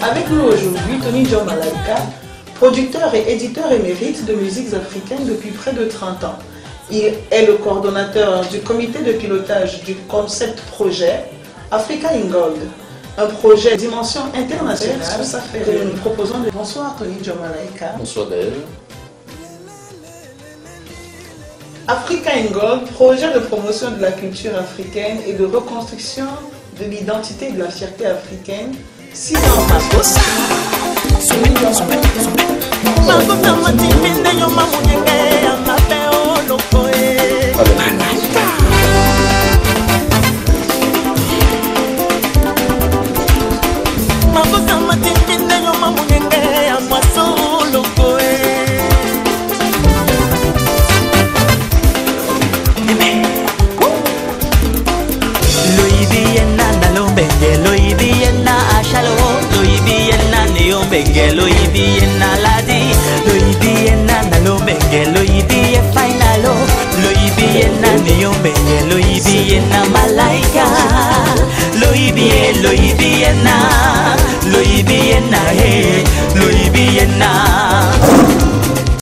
Avec nous aujourd'hui, Tony John Malika, producteur et éditeur émérite de musiques africaines depuis près de 30 ans. Il est le coordonnateur du comité de pilotage du concept projet Africa in Gold, un projet de dimension internationale que nous proposons de... Bonsoir Tony John Malaika. Bonsoir Dave. Africa in Gold, projet de promotion de la culture africaine et de reconstruction de l'identité et de la fierté africaine. Six ans makosa Louisiana na lombenge Louisiana ashalo Louisiana ni ombenge Louisiana ladi Louisiana na lombenge Louisiana finalo Louisiana ni ombenge Louisiana malaika Louisiana Louisiana